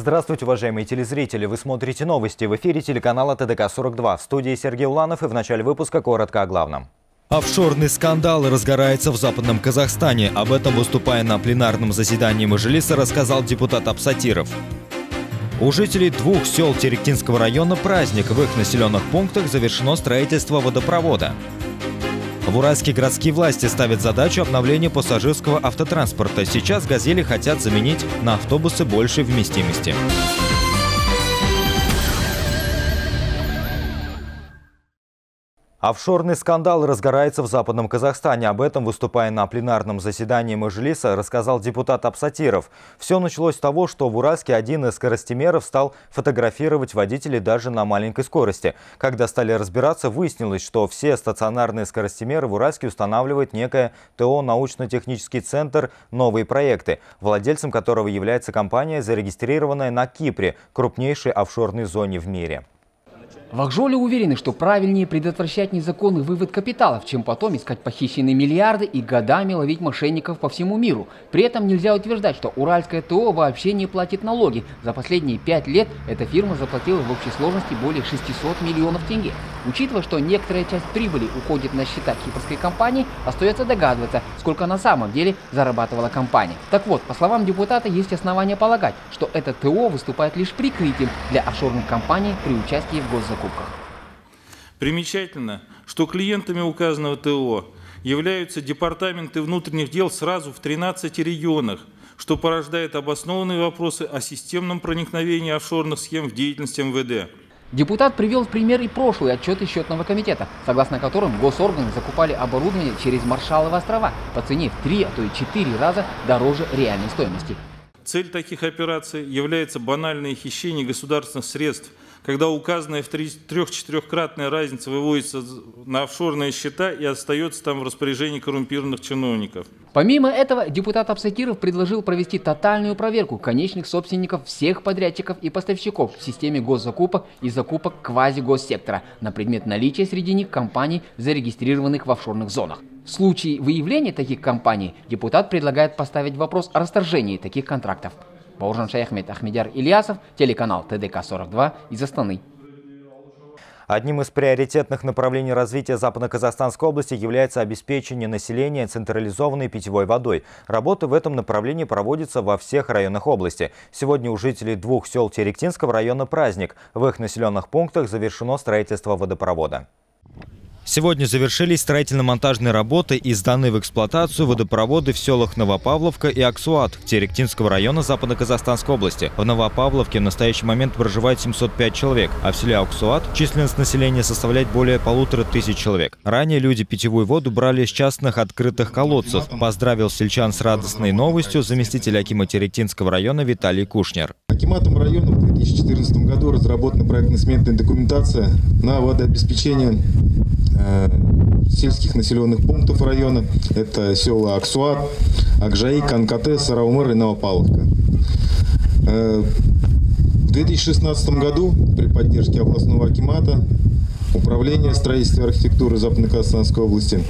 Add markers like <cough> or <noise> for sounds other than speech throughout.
Здравствуйте, уважаемые телезрители! Вы смотрите новости в эфире телеканала ТДК-42. В студии Сергей Уланов и в начале выпуска коротко о главном. Офшорный скандал разгорается в Западном Казахстане. Об этом, выступая на пленарном заседании Мажилиса, рассказал депутат Абсатиров. У жителей двух сел Теректинского района праздник. В их населенных пунктах завершено строительство водопровода. В Уральские городские власти ставят задачу обновления пассажирского автотранспорта. Сейчас «Газели» хотят заменить на автобусы большей вместимости. Офшорный скандал разгорается в Западном Казахстане. Об этом, выступая на пленарном заседании Мажилиса, рассказал депутат Абсатиров. Все началось с того, что в Уральске один из скоростимеров стал фотографировать водителей даже на маленькой скорости. Когда стали разбираться, выяснилось, что все стационарные скоростимеры в Уральске устанавливает некое ТО «Научно-технический центр. Новые проекты», владельцем которого является компания, зарегистрированная на Кипре, крупнейшей офшорной зоне в мире. В уверены, что правильнее предотвращать незаконный вывод капиталов, чем потом искать похищенные миллиарды и годами ловить мошенников по всему миру. При этом нельзя утверждать, что Уральское ТО вообще не платит налоги. За последние пять лет эта фирма заплатила в общей сложности более 600 миллионов тенге. Учитывая, что некоторая часть прибыли уходит на счета кипрской компании, остается догадываться, сколько на самом деле зарабатывала компания. Так вот, по словам депутата, есть основания полагать, что это ТО выступает лишь прикрытием для офшорных компаний при участии в госзакупках закупках. Примечательно, что клиентами указанного ТО являются департаменты внутренних дел сразу в 13 регионах, что порождает обоснованные вопросы о системном проникновении офшорных схем в деятельность МВД. Депутат привел в пример и прошлые отчеты счетного комитета, согласно которым госорганы закупали оборудование через Маршалловы острова по цене в 3, а то и 4 раза дороже реальной стоимости. Цель таких операций является банальное хищение государственных средств – когда указанная в трех-четырехкратная разница выводится на офшорные счета и остается там в распоряжении коррумпированных чиновников. Помимо этого, депутат Абсакиров предложил провести тотальную проверку конечных собственников всех подрядчиков и поставщиков в системе госзакупок и закупок квази-госсектора на предмет наличия среди них компаний, зарегистрированных в офшорных зонах. В случае выявления таких компаний депутат предлагает поставить вопрос о расторжении таких контрактов. Бауыржан Шаяхмет, Ахмедяр Ильясов, телеканал ТДК-42 из Астаны. Одним из приоритетных направлений развития Западно-Казахстанской области является обеспечение населения централизованной питьевой водой. Работа в этом направлении проводится во всех районах области. Сегодня у жителей двух сел Теректинского района праздник. В их населенных пунктах завершено строительство водопровода. Сегодня завершились строительно-монтажные работы и сданы в эксплуатацию водопроводы в селах Новопавловка и Аксуат Теректинского района Западно-Казахстанской области. В Новопавловке в настоящий момент проживает 705 человек, а в селе Аксуат численность населения составляет более полутора тысяч человек. Ранее люди питьевую воду брали из частных открытых колодцев. Поздравил сельчан с радостной новостью заместитель Акима Теректинского района Виталий Кушнер. Акиматом района в 2014 году разработана проектно-сметная документация на водообеспечение сельских населенных пунктов района. Это села Аксуат, Акжаи, Канкате, Сараумыр и Новопавловка. Э, в 2016 году при поддержке областного акимата Управление строительства и архитектуры Западно-Казахстанской области.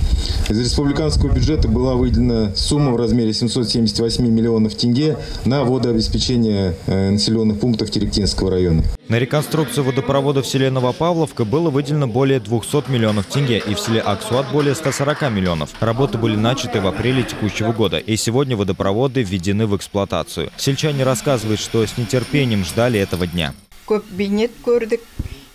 Из республиканского бюджета была выделена сумма в размере 778 миллионов тенге на водообеспечение э, населенных пунктов Теректинского района. На реконструкцию водопровода в селе Новопавловка было выделено более 200 миллионов тенге и в селе Аксуат более 140 миллионов. Работы были начаты в апреле текущего года и сегодня водопроводы введены в эксплуатацию. Сельчане рассказывают, что с нетерпением ждали этого дня.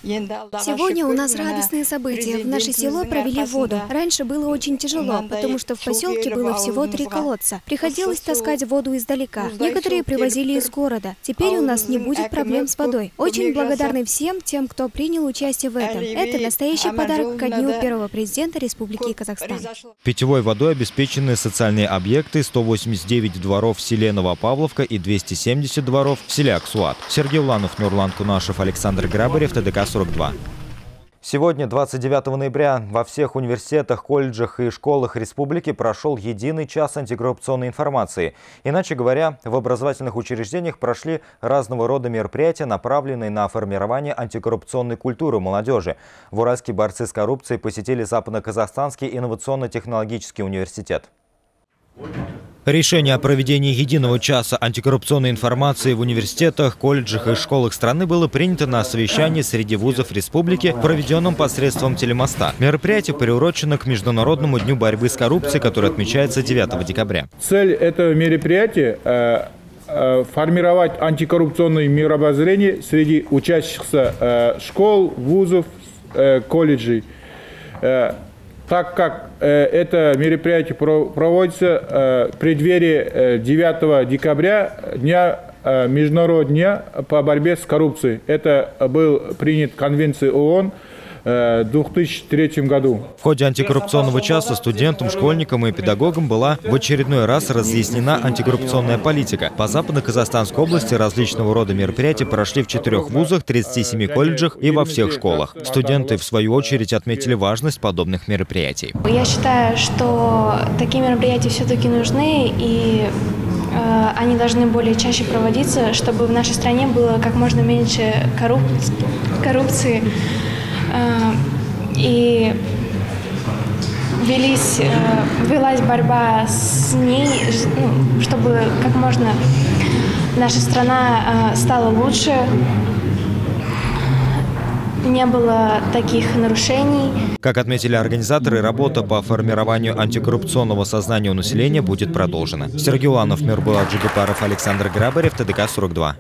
Сегодня у нас радостные события. В наше село провели воду. Раньше было очень тяжело, потому что в поселке было всего три колодца. Приходилось таскать воду издалека. Некоторые привозили из города. Теперь у нас не будет проблем с водой. Очень благодарны всем тем, кто принял участие в этом. Это настоящий подарок ко дню первого президента Республики Казахстан. Питьевой водой обеспечены социальные объекты 189 дворов в селе Новопавловка и 270 дворов в селе Аксуат. Сергей Уланов, Нурлан Кунашев, Александр Грабарев, ТДК 42. Сегодня, 29 ноября, во всех университетах, колледжах и школах республики прошел единый час антикоррупционной информации. Иначе говоря, в образовательных учреждениях прошли разного рода мероприятия, направленные на формирование антикоррупционной культуры молодежи. В Уральске борцы с коррупцией посетили Западно-Казахстанский инновационно-технологический университет. Решение о проведении единого часа антикоррупционной информации в университетах, колледжах и школах страны было принято на совещании среди вузов республики, проведенном посредством телемоста. Мероприятие приурочено к Международному дню борьбы с коррупцией, который отмечается 9 декабря. Цель этого мероприятия э, э, формировать антикоррупционное мировоззрение среди учащихся э, школ, вузов, колледжей так как э, это мероприятие проводится э, в преддверии 9 э, декабря, Дня Международного дня по борьбе с коррупцией. Это был принят Конвенцией ООН 2003 году. В ходе антикоррупционного часа студентам, школьникам и педагогам была в очередной раз разъяснена антикоррупционная политика. По Западно-Казахстанской области различного рода мероприятия прошли в четырех вузах, 37 колледжах и во всех школах. Студенты, в свою очередь, отметили важность подобных мероприятий. Я считаю, что такие мероприятия все-таки нужны, и э, они должны более чаще проводиться, чтобы в нашей стране было как можно меньше коррупции Э, и велись, э, велась борьба с ней, ну, чтобы как можно наша страна э, стала лучше, не было таких нарушений. Как отметили организаторы, работа по формированию антикоррупционного сознания у населения будет продолжена. Сергей Уланов, Мирбулат Джигупаров, Александр Грабарев, ТДК-42.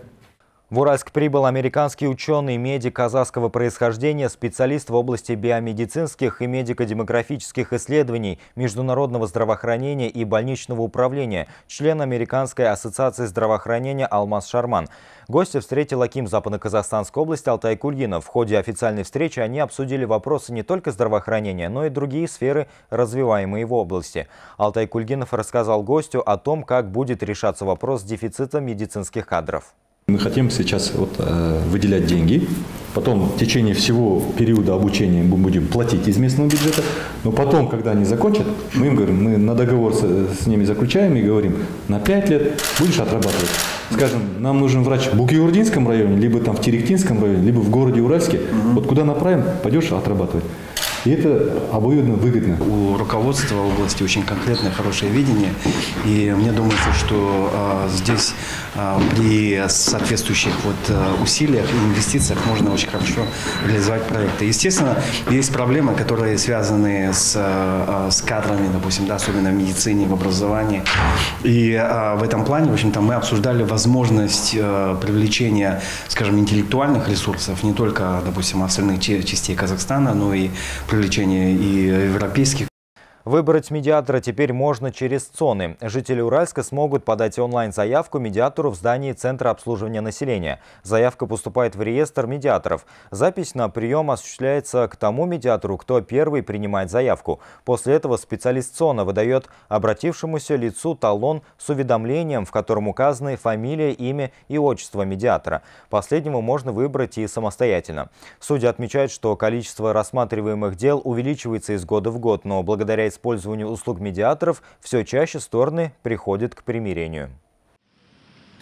В Уральск прибыл американский ученый, медик казахского происхождения, специалист в области биомедицинских и медико-демографических исследований, международного здравоохранения и больничного управления, член Американской ассоциации здравоохранения Алмаз Шарман. Гостя встретил Аким Западно-Казахстанской области Алтай Кульгинов. В ходе официальной встречи они обсудили вопросы не только здравоохранения, но и другие сферы, развиваемые в области. Алтай Кульгинов рассказал гостю о том, как будет решаться вопрос дефицита медицинских кадров. Мы хотим сейчас вот, э, выделять деньги, потом в течение всего периода обучения мы будем платить из местного бюджета, но потом, когда они закончат, мы им говорим, мы на договор с, с ними заключаем и говорим, на 5 лет будешь отрабатывать. Скажем, нам нужен врач в Букиурдинском районе, либо там в Теректинском районе, либо в городе Уральске. Угу. Вот куда направим, пойдешь отрабатывать. И это обоюдно выгодно. У руководства области очень конкретное, хорошее видение. И мне думается, что э, здесь э, при соответствующих вот, э, усилиях и инвестициях можно очень хорошо реализовать проекты. Естественно, есть проблемы, которые связаны с, э, с кадрами, допустим, да, особенно в медицине, в образовании. И э, в этом плане, в общем-то, мы обсуждали возможность э, привлечения, скажем, интеллектуальных ресурсов не только, допустим, остальных частей Казахстана, но и привлечение и европейских Выбрать медиатора теперь можно через ЦОНы. Жители Уральска смогут подать онлайн-заявку медиатору в здании Центра обслуживания населения. Заявка поступает в реестр медиаторов. Запись на прием осуществляется к тому медиатору, кто первый принимает заявку. После этого специалист ЦОНа выдает обратившемуся лицу талон с уведомлением, в котором указаны фамилия, имя и отчество медиатора. Последнему можно выбрать и самостоятельно. Судья отмечает, что количество рассматриваемых дел увеличивается из года в год, но благодаря использованию услуг медиаторов все чаще стороны приходят к примирению.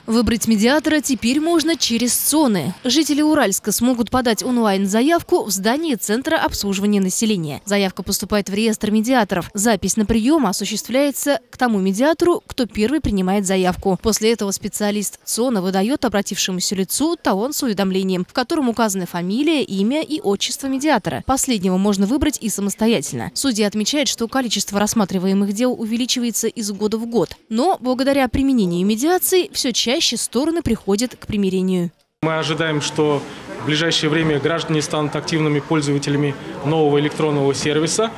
Выбрать медиатора теперь можно через ЦОНы. Жители Уральска смогут подать онлайн-заявку в здании Центра обслуживания населения. Заявка поступает в реестр медиаторов. Запись на прием осуществляется к тому медиатору, кто первый принимает заявку. После этого специалист ЦОНа выдает обратившемуся лицу талон с уведомлением, в котором указаны фамилия, имя и отчество медиатора. Последнего можно выбрать и самостоятельно. Судья отмечает, что количество рассматриваемых дел увеличивается из года в год. Но благодаря применению медиации все чаще чаще стороны приходят к примирению. Мы ожидаем, что в ближайшее время граждане станут активными пользователями нового электронного сервиса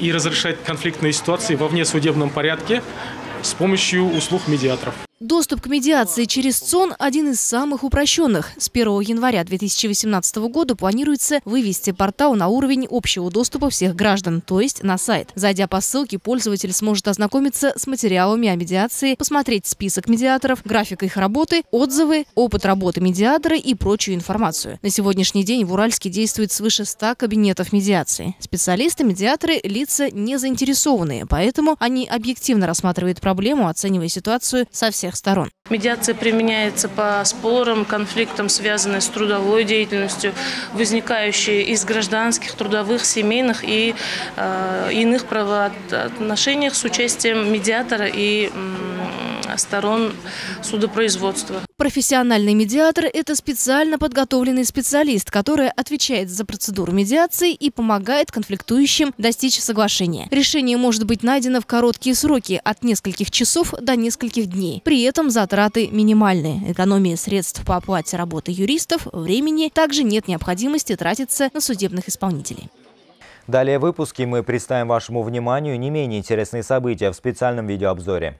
и разрешать конфликтные ситуации во внесудебном порядке с помощью услуг медиаторов. Доступ к медиации через ЦОН – один из самых упрощенных. С 1 января 2018 года планируется вывести портал на уровень общего доступа всех граждан, то есть на сайт. Зайдя по ссылке, пользователь сможет ознакомиться с материалами о медиации, посмотреть список медиаторов, график их работы, отзывы, опыт работы медиатора и прочую информацию. На сегодняшний день в Уральске действует свыше 100 кабинетов медиации. Специалисты-медиаторы – лица не заинтересованные, поэтому они объективно рассматривают проблему, оценивая ситуацию со всех сторон. Медиация применяется по спорам, конфликтам, связанным с трудовой деятельностью, возникающие из гражданских, трудовых, семейных и э, иных правоотношениях с участием медиатора и э, сторон судопроизводства. Профессиональный медиатор – это специально подготовленный специалист, который отвечает за процедуру медиации и помогает конфликтующим достичь соглашения. Решение может быть найдено в короткие сроки – от нескольких часов до нескольких дней. При этом затраты минимальные. Экономия средств по оплате работы юристов, времени, также нет необходимости тратиться на судебных исполнителей. Далее в выпуске мы представим вашему вниманию не менее интересные события в специальном видеообзоре.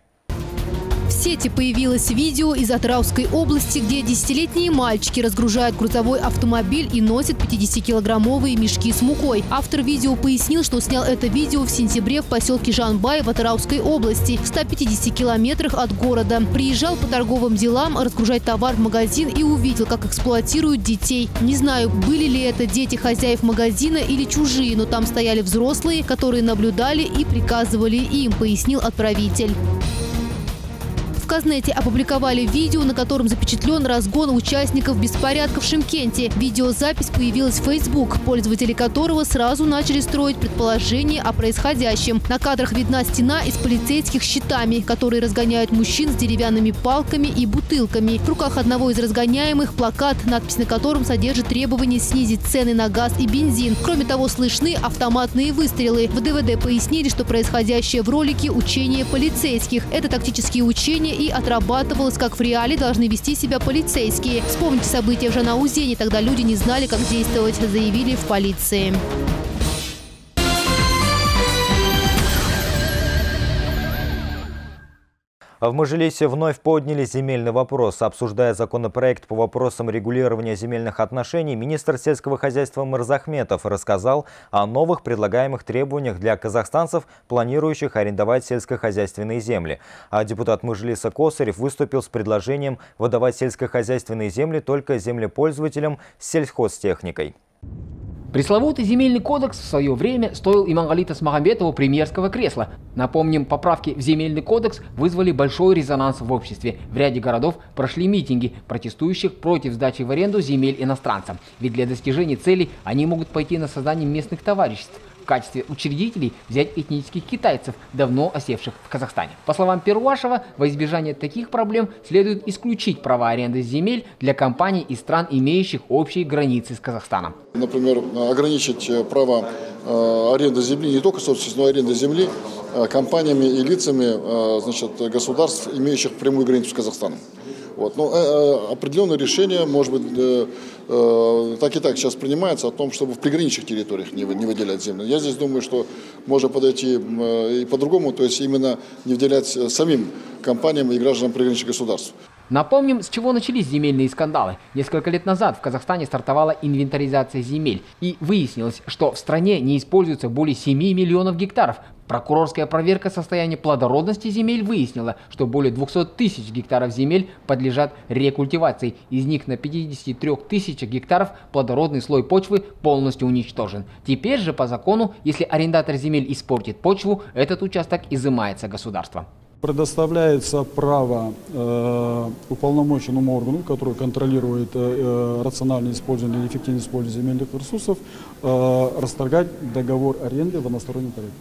В сети появилось видео из Атраусской области, где десятилетние мальчики разгружают грузовой автомобиль и носят 50-килограммовые мешки с мукой. Автор видео пояснил, что снял это видео в сентябре в поселке Жанбай в Атраусской области, в 150 километрах от города. Приезжал по торговым делам разгружать товар в магазин и увидел, как эксплуатируют детей. Не знаю, были ли это дети хозяев магазина или чужие, но там стояли взрослые, которые наблюдали и приказывали им, пояснил отправитель. Казнете опубликовали видео, на котором запечатлен разгон участников беспорядков в Шимкенте. Видеозапись появилась в Facebook, пользователи которого сразу начали строить предположения о происходящем. На кадрах видна стена из полицейских щитами, которые разгоняют мужчин с деревянными палками и бутылками. В руках одного из разгоняемых плакат, надпись на котором содержит требование снизить цены на газ и бензин. Кроме того, слышны автоматные выстрелы. В ДВД пояснили, что происходящее в ролике – учение полицейских. Это тактические учения и отрабатывалось, как в реале должны вести себя полицейские. Вспомните события в Жанаузене, тогда люди не знали, как действовать, заявили в полиции. В Мажилисе вновь подняли земельный вопрос. Обсуждая законопроект по вопросам регулирования земельных отношений, министр сельского хозяйства Мырзахметов рассказал о новых предлагаемых требованиях для казахстанцев, планирующих арендовать сельскохозяйственные земли. А депутат Мажилиса Косарев выступил с предложением выдавать сельскохозяйственные земли только землепользователям с сельхозтехникой. Пресловутый земельный кодекс в свое время стоил Имангалита Смагамбетову премьерского кресла. Напомним, поправки в земельный кодекс вызвали большой резонанс в обществе. В ряде городов прошли митинги, протестующих против сдачи в аренду земель иностранцам. Ведь для достижения целей они могут пойти на создание местных товариществ качестве учредителей взять этнических китайцев, давно осевших в Казахстане. По словам Первашева, во избежание таких проблем следует исключить права аренды земель для компаний из стран, имеющих общие границы с Казахстаном. Например, ограничить э, право э, аренды земли, не только собственность, но и аренды земли э, компаниями и лицами значит, государств, имеющих прямую границу с Казахстаном. Вот. Но э, определенное решение, может быть, э, э, так и так сейчас принимается о том, чтобы в приграничных территориях не, не выделять землю. Я здесь думаю, что можно подойти э, и по-другому, то есть именно не выделять самим компаниям и гражданам приграничных государств. Напомним, с чего начались земельные скандалы. Несколько лет назад в Казахстане стартовала инвентаризация земель. И выяснилось, что в стране не используется более 7 миллионов гектаров. Прокурорская проверка состояния плодородности земель выяснила, что более 200 тысяч гектаров земель подлежат рекультивации. Из них на 53 тысячах гектаров плодородный слой почвы полностью уничтожен. Теперь же по закону, если арендатор земель испортит почву, этот участок изымается государством. Предоставляется право э, уполномоченному органу, который контролирует э, э рациональное использование или эффективное использование земельных ресурсов, э, расторгать договор аренды в одностороннем порядке.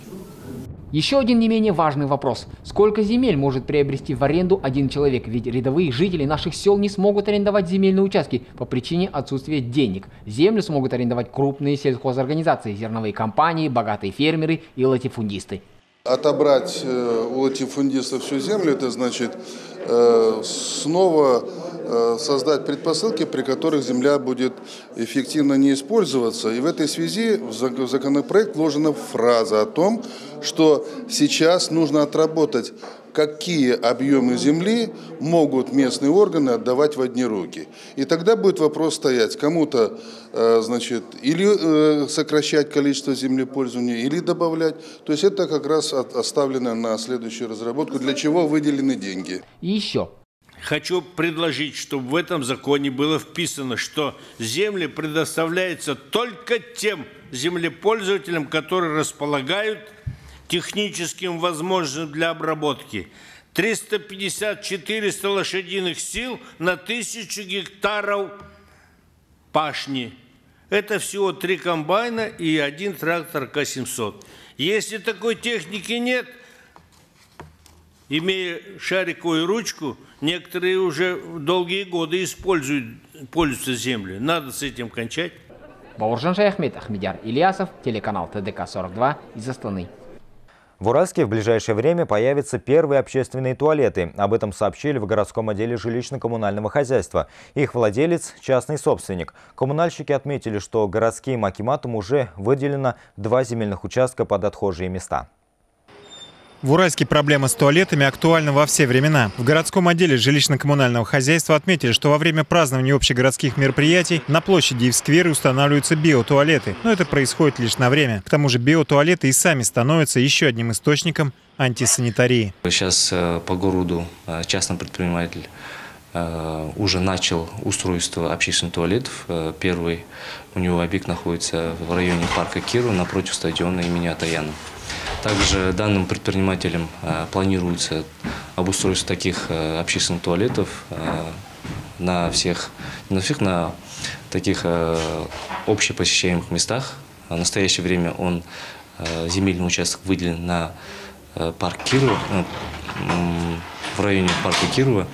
Еще один не менее важный вопрос. Сколько земель может приобрести в аренду один человек? Ведь рядовые жители наших сел не смогут арендовать земельные участки по причине отсутствия денег. Землю смогут арендовать крупные сельхозорганизации, зерновые компании, богатые фермеры и латифундисты. Отобрать э, у латифундистов всю землю, это значит э, снова создать предпосылки, при которых земля будет эффективно не использоваться. И в этой связи в законопроект вложена фраза о том, что сейчас нужно отработать какие объемы земли могут местные органы отдавать в одни руки. И тогда будет вопрос стоять, кому-то, э, значит, или э, сокращать количество землепользования, или добавлять. То есть это как раз оставлено на следующую разработку, для чего выделены деньги. Еще. Хочу предложить, чтобы в этом законе было вписано, что земли предоставляются только тем землепользователям, которые располагают техническим возможным для обработки. 350-400 лошадиных сил на тысячу гектаров пашни. Это всего три комбайна и один трактор К-700. Если такой техники нет, имея шариковую ручку, некоторые уже долгие годы используют, пользуются землей. Надо с этим кончать. Бауыржан Шаяхмет, Ахмедяр Ильясов, телеканал ТДК-42 из Астаны. В Уральске в ближайшее время появятся первые общественные туалеты. Об этом сообщили в городском отделе жилищно-коммунального хозяйства. Их владелец – частный собственник. Коммунальщики отметили, что городским акиматом уже выделено два земельных участка под отхожие места. В Уральске проблема с туалетами актуальна во все времена. В городском отделе жилищно-коммунального хозяйства отметили, что во время празднования общегородских мероприятий на площади и в сквере устанавливаются биотуалеты. Но это происходит лишь на время. К тому же биотуалеты и сами становятся еще одним источником антисанитарии. Сейчас э, по городу э, частный предприниматель э, уже начал устройство общественных туалетов. Первый у него объект находится в районе парка Киру напротив стадиона имени Атаяна. Также данным предпринимателям э, планируется обустройство таких э, общественных туалетов э, на всех, на всех, на таких общепосещаемых местах. В настоящее время он земельный участок выделен на парк Кирова, в районе парка Кирова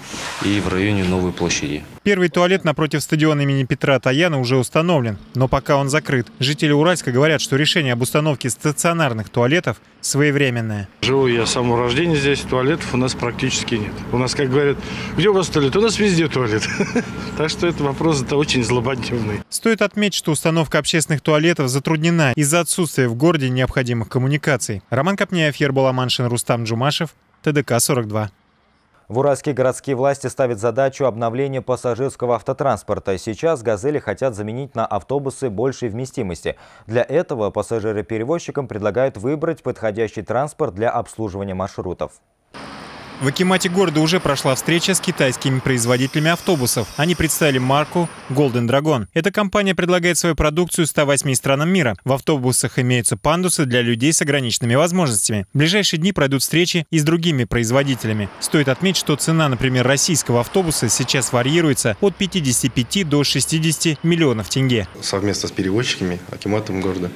и в районе Новой площади. Первый туалет напротив стадиона имени Петра Таяна уже установлен, но пока он закрыт. Жители Уральска говорят, что решение об установке стационарных туалетов своевременное. Живу я с самого рождения здесь, туалетов у нас практически нет. У нас, как говорят, где у вас туалет? У нас везде туалет. <laughs> Так что это вопрос это очень злободневный. Стоит отметить, что установка общественных туалетов затруднена из-за отсутствия в городе необходимых коммуникаций. Роман Копняев, Ерболаманшин, Рустам Джумашев, ТДК-42. В Уральские городские власти ставят задачу обновления пассажирского автотранспорта. Сейчас «Газели» хотят заменить на автобусы большей вместимости. Для этого пассажиры-перевозчикам предлагают выбрать подходящий транспорт для обслуживания маршрутов. В Акимате города уже прошла встреча с китайскими производителями автобусов. Они представили марку Golden Dragon. Эта компания предлагает свою продукцию 108 странам мира. В автобусах имеются пандусы для людей с ограниченными возможностями. В ближайшие дни пройдут встречи и с другими производителями. Стоит отметить, что цена, например, российского автобуса сейчас варьируется от 55 до 60 миллионов тенге. Совместно с перевозчиками Акиматом города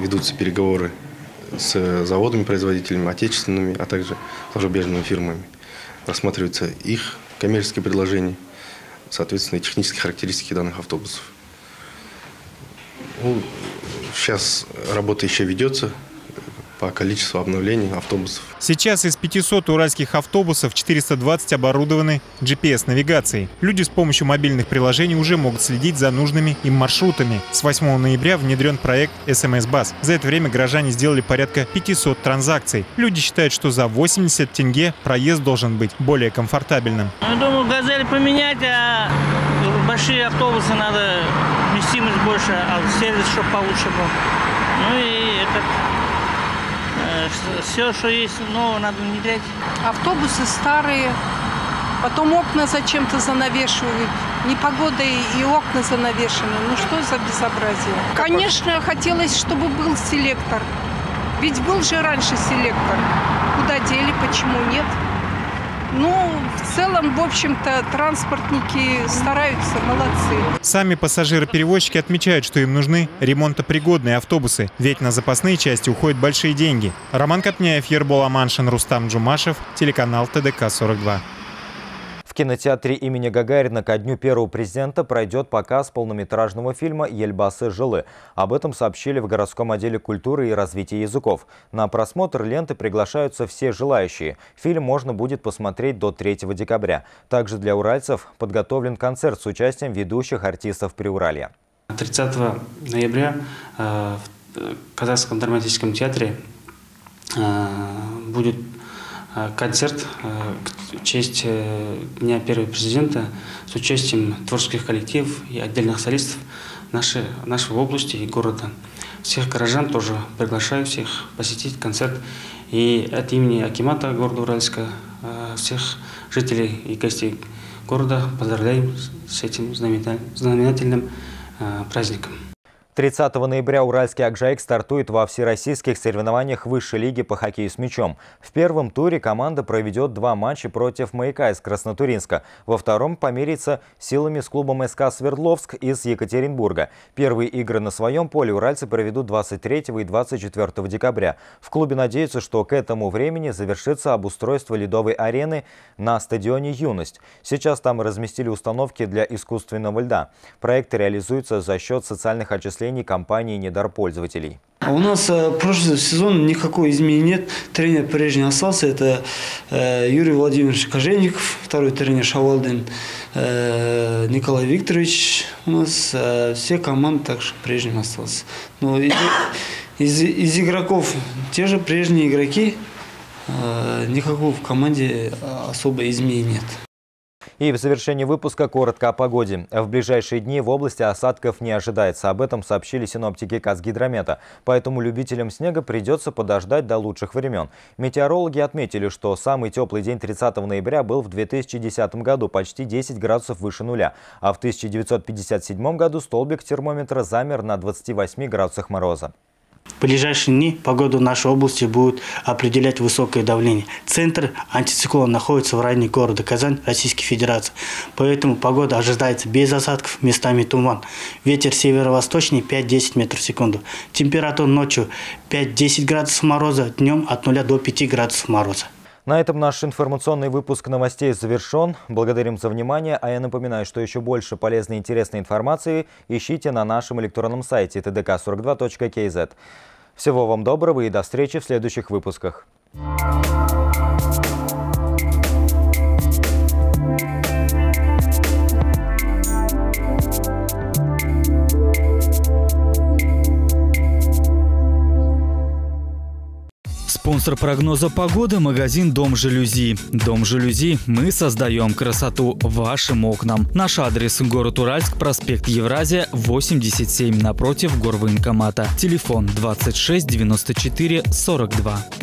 ведутся переговоры с заводами-производителями, отечественными, а также зарубежными фирмами. Рассматриваются их коммерческие предложения, соответственно, и технические характеристики данных автобусов. Ну, сейчас работа еще ведется, по количеству обновлений автобусов. Сейчас из 500 уральских автобусов 420 оборудованы GPS-навигацией. Люди с помощью мобильных приложений уже могут следить за нужными им маршрутами. С 8 ноября внедрен проект SMS-БАС. За это время горожане сделали порядка 500 транзакций. Люди считают, что за 80 тенге проезд должен быть более комфортабельным. Я думаю, «Газель» поменять, а большие автобусы надо вместимость больше, а сервис чтобы получше был. Ну и этот все, что есть новое, надо внедрять. Автобусы старые, потом окна зачем-то занавешивают. Непогода и окна занавешены. Ну что за безобразие? Конечно, хотелось, чтобы был селектор. Ведь был же раньше селектор. Куда дели, почему нет? Ну, в целом, в общем-то, транспортники стараются, молодцы. Сами пассажиры-перевозчики отмечают, что им нужны ремонтопригодные автобусы, ведь на запасные части уходят большие деньги. Роман Копняев, Ербол Аманшин, Рустам Джумашев, телеканал ТДК-42. В кинотеатре имени Гагарина ко дню первого президента пройдет показ полнометражного фильма «Ельбасы жилы». Об этом сообщили в городском отделе культуры и развития языков. На просмотр ленты приглашаются все желающие. Фильм можно будет посмотреть до 3 декабря. Также для уральцев подготовлен концерт с участием ведущих артистов Приуралья. 30 ноября э, в Казахском драматическом театре э, будет Э, концерт э, в честь э, Дня Первого Президента с участием творческих коллективов и отдельных солистов нашей, нашей области и города. Всех горожан тоже приглашаю всех посетить концерт. И от имени Акимата города Уральска всех жителей и гостей города поздравляем с этим знаменательным праздником. 30 ноября Уральский Акжаик стартует во всероссийских соревнованиях высшей лиги по хоккею с мячом. В первом туре команда проведет два матча против «Маяка» из Краснотуринска. Во втором померится силами с клубом СК «Свердловск» из Екатеринбурга. Первые игры на своем поле уральцы проведут 23 и 24 декабря. В клубе надеются, что к этому времени завершится обустройство ледовой арены на стадионе «Юность». Сейчас там разместили установки для искусственного льда. Проект реализуется за счет социальных отчислений отчислений компании. А у нас э, прошлый сезон никакой изменений нет. Тренер прежний остался. Это э, Юрий Владимирович Кожевников, второй тренер Шавалдин, э, Николай Викторович. У нас все команды также прежним остался. Но из, из, из игроков те же прежние игроки. Никакого в команде особо изменений нет. И в завершении выпуска коротко о погоде. В ближайшие дни в области осадков не ожидается. Об этом сообщили синоптики Казгидромета. Поэтому любителям снега придется подождать до лучших времен. Метеорологи отметили, что самый теплый день 30 ноября был в 2010 году, почти 10 градусов выше нуля. А в 1957 году столбик термометра замер на 28 градусах мороза. В ближайшие дни погоду нашей области будет определять высокое давление. Центр антициклона находится в районе города Казань, Российской Федерации. Поэтому погода ожидается без осадков, местами туман. Ветер северо-восточный 5-10 метров в секунду. Температура ночью 5-10 градусов мороза, днем от 0 до 5 градусов мороза. На этом наш информационный выпуск новостей завершен. Благодарим за внимание, а я напоминаю, что еще больше полезной и интересной информации ищите на нашем электронном сайте tdk42.kz. Всего вам доброго и до встречи в следующих выпусках. Спонсор прогноза погоды – магазин «Дом жалюзи». «Дом жалюзи» – мы создаем красоту вашим окнам. Наш адрес – город Уральск, проспект Евразия, 87, напротив горвоенкомата. Телефон 26 94 42.